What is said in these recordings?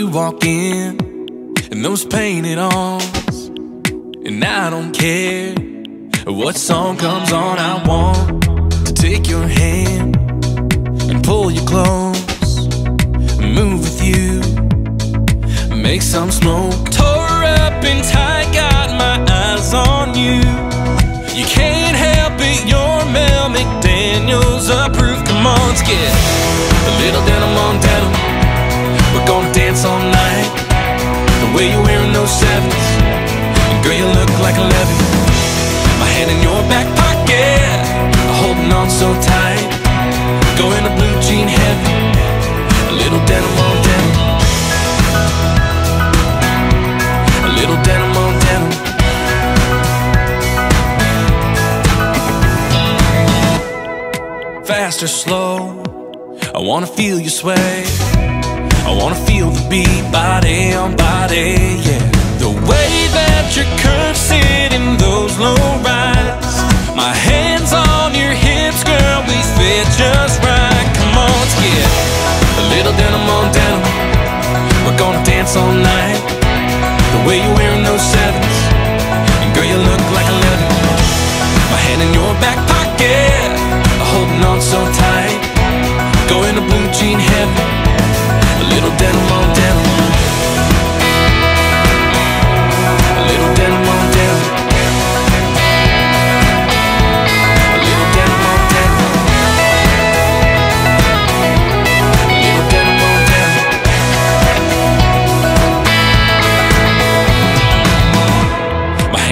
walk in and those painted arms, and I don't care what song comes on. I want to take your hand and pull you close, move with you, make some smoke. Tore up and tight, got my eyes on you. You can't help it, you're Mel McDaniel's approved. Come on, let's get Way you're wearing those sevens, and girl, you look like 11. My hand in your back pocket, holding on so tight. Going to blue jean heaven, a little denim on denim. A little denim on denim. Fast or slow, I wanna feel you sway. Beat, body on body, yeah. The way that your curves sit in those low rides. My hands on your hips, girl, we fit just right. Come on, let's get a little denim on denim. We're gonna dance all night. The way you're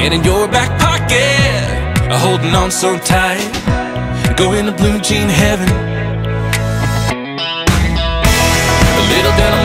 hand in your back pocket, holding on so tight. Going to blue jean heaven. A little on